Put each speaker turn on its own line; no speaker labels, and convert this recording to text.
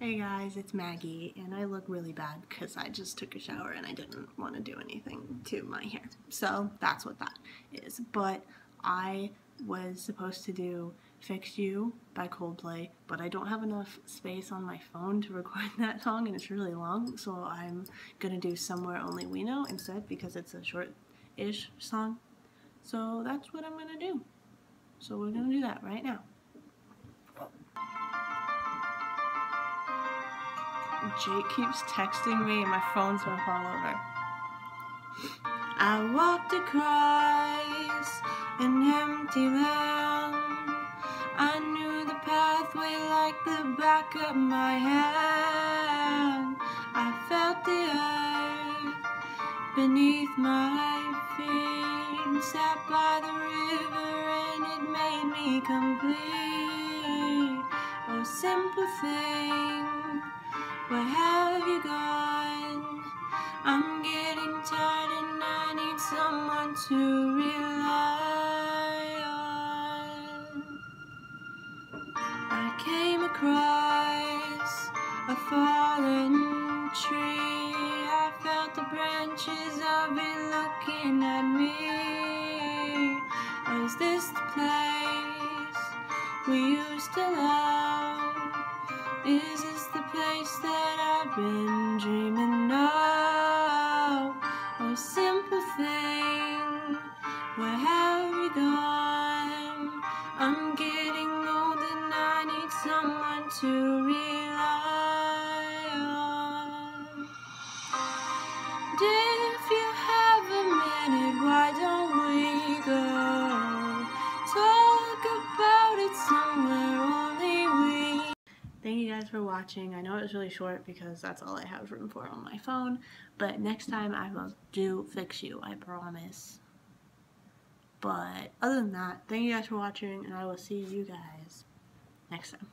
Hey guys, it's Maggie, and I look really bad because I just took a shower and I didn't want to do anything to my hair. So that's what that is. But I was supposed to do Fix You by Coldplay, but I don't have enough space on my phone to record that song and it's really long, so I'm gonna do Somewhere Only We Know instead because it's a short-ish song. So that's what I'm gonna do. So we're gonna do that right now. Jake keeps texting me and my phone's gonna fall over. I walked across an empty land. I knew the pathway like the back of my hand. I felt the earth beneath my feet. Sat by the river and it made me complete. Oh, simple thing. To rely on. I came across a fallen tree. I felt the branches of it looking at me. Was this the place we used to love? Is this the place that I've been dreaming someone to rely on. And if you have a minute, why don't we go talk about it somewhere only we Thank you guys for watching. I know it was really short because that's all I have room for on my phone, but next time I will do fix you, I promise. But other than that, thank you guys for watching, and I will see you guys next time.